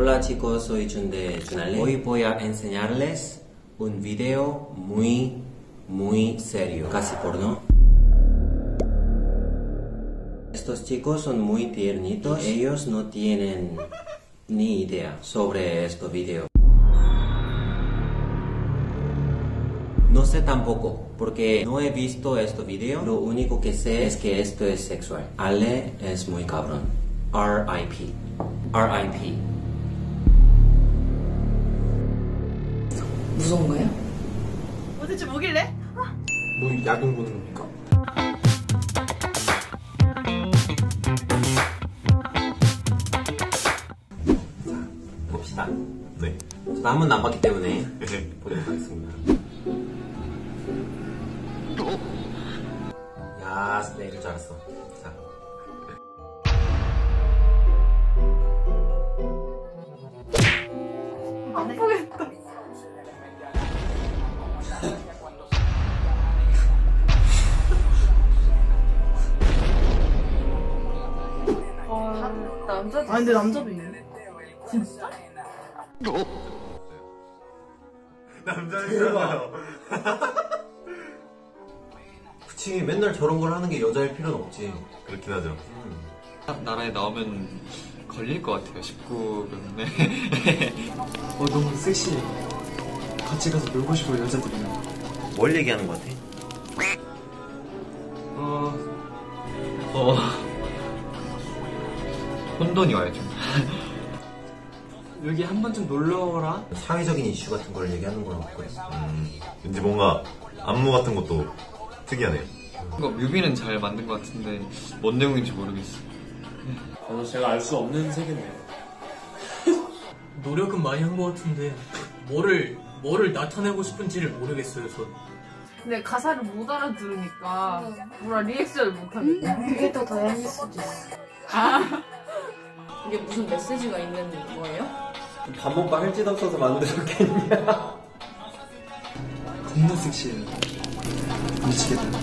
Hola chicos, soy Jun de Junale. Hoy voy a enseñarles un video muy, muy serio, casi porno. Estos chicos son muy tiernitos, ellos no tienen ni idea sobre este video. No sé tampoco, porque no he visto este video. Lo único que sé es que esto es sexual. Ale es muy cabrón. R.I.P. R.I.P. 무서운 거예요? 도대체 뭐길래? 뭐 야동 보는 겁니까? 봅시다. 네. 저도 한 번도 안 봤기 때문에 보도록 하겠습니다. 야, 나 이럴 줄 알았어. 자. 아, 남자도. 아, 근데 남자도 있네. 진짜? 남자이잖아요. 그치, 맨날 저런 걸 하는 게 여자일 필요는 없지. 그렇긴 하죠. 나라에 나오면 걸릴 것 같아요. 19금에. 어 너무 섹시해 같이 가서 놀고 싶어요 여자들이랑 뭘 얘기하는 것 같아? 어, 어, 혼돈이 와요 좀. 여기 한 번쯤 놀러 오라 사회적인 이슈 같은 걸 얘기하는 거랑 같거든. 음, 왠지 뭔가 안무 같은 것도 특이하네요. 이거 뮤비는 잘 만든 것 같은데 뭔 내용인지 모르겠어. 저는 제가 알 수 없는 세계네요 노력은 많이 한 것 같은데 뭐를 뭐를 나타내고 싶은지를 모르겠어요. 전. 근데 가사를 못 알아들으니까 뭐라 리액션을 못하겠다. 그게 더 다행일 수도 있어. 이게 무슨 메시지가 있는 거예요? 밥 먹고 할 짓 없어서 만들었겠냐? 겁나 섹시해요 미치겠다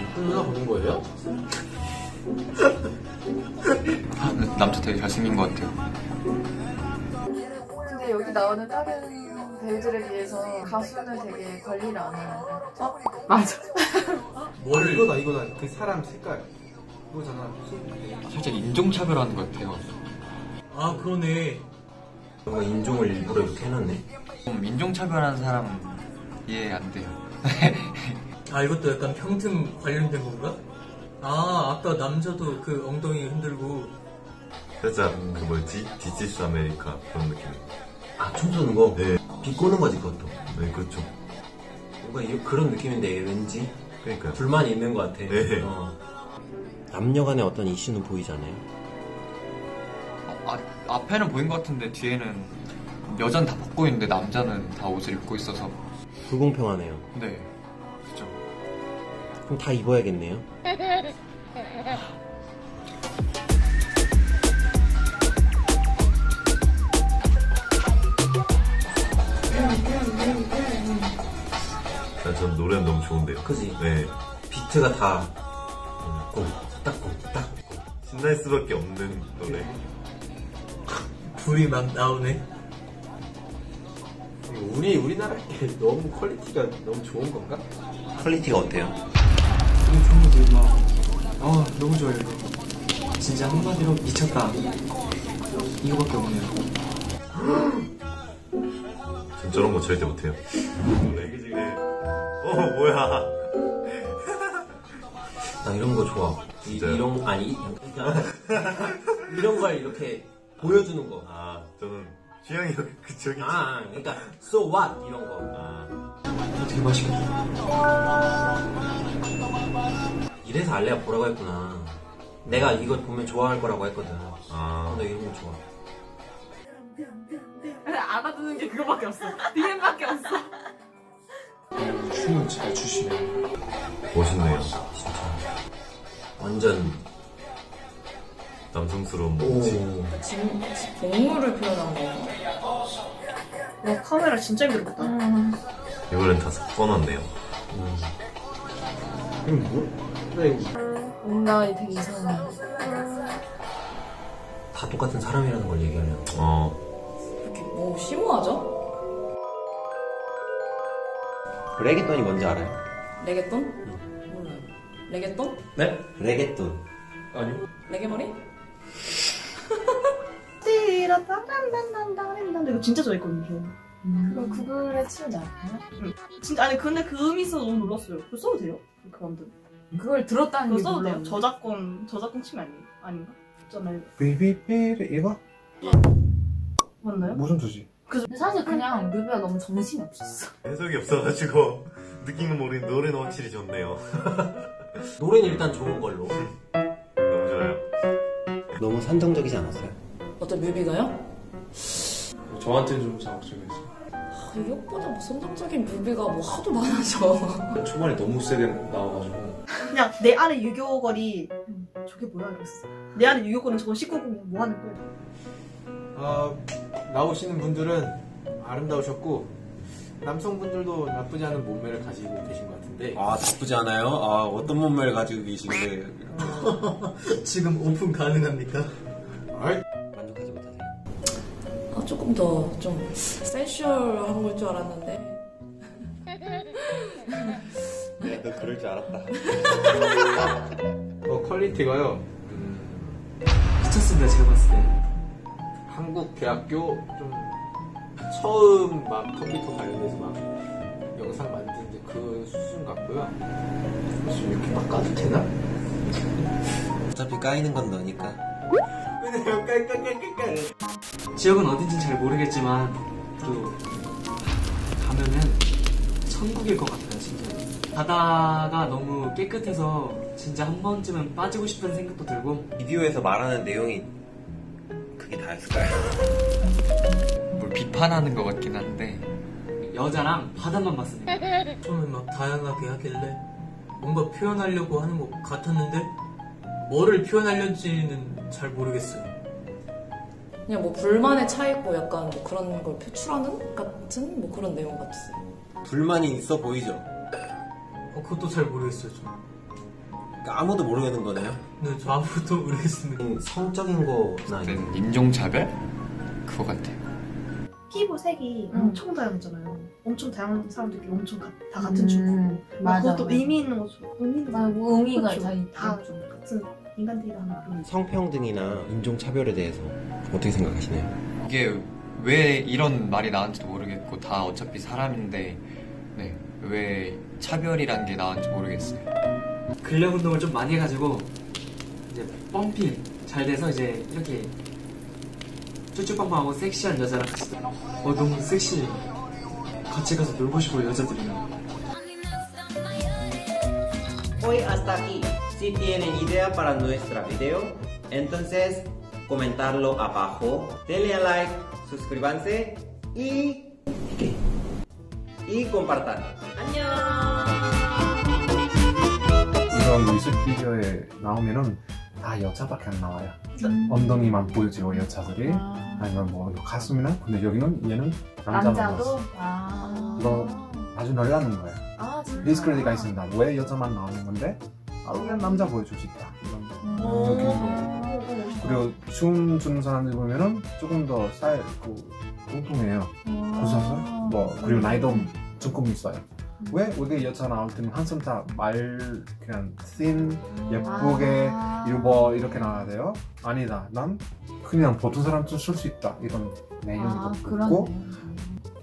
이쁜 누나 보는 거예요? 아, 남자 되게 잘생긴 것 같아요. 근데 여기 나오는 다른 배우들에 비해서 가수는 되게 관리를 안 해요. 어? 맞아. 뭐를 이거다, 이거다. 그 사람 색깔. 이거잖아. 살짝 인종차별하는 것 같아요. 아 그러네. 뭔가 인종을 일부러 이렇게 해놨네. 좀 인종차별한 사람 이해 안 돼요. 아 이것도 약간 평등 관련된 건가? 아 아까 남자도 그 엉덩이 흔들고 살짝 그 뭐였지? This Is America 그런 느낌. 아, 춤추는 거? 네. 비꼬는 거지, 그것도. 네, 그렇죠. 뭔가 이- 그런 느낌인데, 왠지. 그러니까요. 불만이 있는 것 같아. 네. 어. 남녀 간의 어떤 이슈는 보이잖아요. 아, 앞에는 보인 것 같은데 뒤에는 여자는 다 벗고 있는데 남자는 다 옷을 입고 있어서 불공평하네요. 네 그죠 그럼 다 입어야겠네요. 난 전 노래는 너무 좋은데요. 그지? 네. 비트가 다, 음, 꽁 딱, 꽁딱. 신날 수밖에 없는 노래. 불이 막 나오네. 우리 우리나라 게 너무 퀄리티가 너무 좋은 건가? 퀄리티가 어때요? 우리 친구들 막어 너무 좋아요 이거 진짜 한마디로 미쳤다 이거밖에 없네요 전 저런 거 절대 못해요. 그지? 네. 어, 뭐야. 나 이런 거 좋아. 이, 진짜요? 런 거, 아니, 이- 이런 걸 이렇게 보여주는 거. 아, 저는 취향이 그쪽이. 아, 그러니까, so what? 이런 거. 아, 되게 맛있겠다 이래서 알레가 보라고 했구나. 내가 이거 보면 좋아할 거라고 했거든. 아. 나 이런 거 좋아. 알아듣는 게 그거밖에 없어. DM밖에 없어. 춤을 잘 추시네 멋있네요. 완전, 남성스러운 오. 몸짓. 지금 동물을 표현한 거. 와, 카메라 진짜 힘들었다. 이번엔 다 써놨네요. 이거 뭐? 나 이거 뭔가 되게 이상해. 다 똑같은 사람이라는 걸 얘기하려고. 어. 이렇게 뭐 심오하죠? 레게톤이 뭔지 알아요? 레게톤? 레게톤? 네? 레게톤. 아니요. 레게머리? 띠라따란단단단단단 이거 진짜 좋아했거든요. 그거 구글에 치면 나와요? 진짜 아니 근데 그 음이 있어서 너무 놀랐어요. 그거 써도 돼요? 그 그만둔. 그걸 들었다는 그거 게 써도 돼요? 저작권 저작권 침해 아니 아닌가? 있잖아요. 삐삐삐 이거? 맞나요? 무슨 뜻이? 근데 사실 그냥 뮤비가 너무 정신이 없었어. 해석이 없어가지고 느낌은 모르는 노래는 확실히 좋네요. 노래는 일단 좋은 걸로. 너무 좋아요. 너무 산정적이지 않았어요? 어떤 뮤비가요? 저한테는 좀 자극적이었어요. 아, 이것보다 뭐 선정적인 뮤비가 뭐 하도 많아져. 초반에 너무 세게 나와가지고 그냥 내 안에 유교걸이 음, 저게 뭐야 이랬어. 내 안에 유교걸은 저건 19금이야 뭐 하는 거야? 아, 나오시는 분들은 아름다우셨고 남성분들도 나쁘지 않은 몸매를 가지고 계신 것 같은데 아, 나쁘지 않아요? 아, 어떤 몸매를 가지고 계신데. 지금 오픈 가능합니까? 아이, 만족하지 못하세요? 아, 조금 더 좀 센슈얼한 걸 줄 알았는데. 네, 너 그럴 줄 알았다. 어, 퀄리티가요 음, 미쳤습니다 제가 봤을 때. 한국 대학교 좀 처음 막 컴퓨터 관련돼서 막 영상 만드는데 그 수준 같고요 그래서 이렇게 막 까도 되나? 어차피 까이는 건 너니까. 그냥 깔깔깔깔깔 지역은 어딘진 잘 모르겠지만 또 가면은 천국일 것 같아요 진짜. 바다가 너무 깨끗해서 진짜 한 번쯤은 빠지고 싶은 생각도 들고 비디오에서 말하는 내용이 그게 다였을까요? 뭘 비판하는 것 같긴 한데 여자랑 바다만 봤습니다. 처음에 막 다양하게 하길래 뭔가 표현하려고 하는 것 같았는데 뭐를 표현하려는지는 잘 모르겠어요. 그냥 뭐 불만에 차 있고 약간 뭐 그런 걸 표출하는 같은 뭐 그런 내용 같았어요. 불만이 있어 보이죠? 어, 그것도 잘 모르겠어요. 저. 그러니까 아무도 모르겠는 거네요. 네, 저 아무것도 모르겠습니다. 음, 성적인 거나 인종차별? 그거 같아요. 피부 색이 음. 엄청 다양하잖아요. 엄청 다양한 사람들끼리 엄청 가- 다 같은 음, 축구. 맞아, 그것도. 의미 있는 거죠. 의미 있는 맞아, 거. 뭐 의미가 그렇죠. 다다 있죠. 같은 인간들이랑 하는 그런. 성평등이나 인종 차별에 대해서 어떻게 생각하시나요? 이게 왜 이런 말이 나왔는지도 모르겠고 다 어차피 사람인데 네, 왜 차별이란 게 나왔는지 모르겠어요. 근력 운동을 좀 많이 해가지고 이제 펌핑 잘 돼서 이제 이렇게 쭈쭈빵빵하고 섹시한 여자랑 같이 놀- 어 너무 섹시해 같이 가서 놀고 싶어요 여자들이랑 Hoy hasta aquí. Si tienen idea para nuestra video, entonces comentarlo abajo. Denle a like, suscríbanse y ¿qué? y compartan. 이런 뮤직비디오에 나오면은 다 여자밖에 안 나와요. 엉덩이만 보여지고 여자들이 아니면 뭐 가슴이나 근데 여기는 얘는 남자만 남자도? 나왔어. 아. 이거 아주 놀라는 거예요. 아. 디스크레디가 있습니다. 왜 여자만 나오는 건데 아, 왜 남자 보여줄 수 있다 이런 느낌으로 그리고 춤 추는 사람들 보면은 조금 더 사이 그 뚱뚱해요. 웃어서 뭐 그리고 나이도 조금 있어요. 왜 우리 여자 나올 때는 항상 다말 그냥 thin 예쁘게 아. 이거 뭐 이렇게 나와야 돼요? 아니다. 난 그냥 보통 사람도 쓸수 있다 이런 내용도 아, 있고.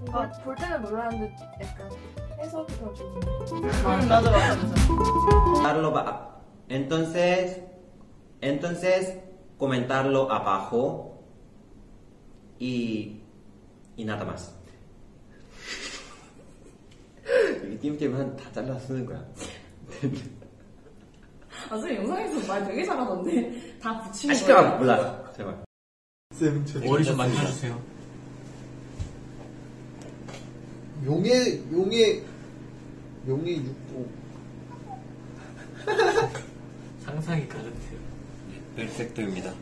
뭔가 볼 때는 몰랐는데 약간 해석이 더 좀. 맞아 맞아 맞아. Darlo ba- Entonces, entonces comentarlo abajo y y nada más. 여기 띄엄띄엄 다 잘라 쓰는 거야. 아, 선생님 영상에서 말 되게 잘하던데. 다 붙이는 아, 시끄러 거예요. 몰라. 제발. 머리 좀 만져주세요. 용의 용의 용의 육도 상상이 가득해요. 벨펙트입니다.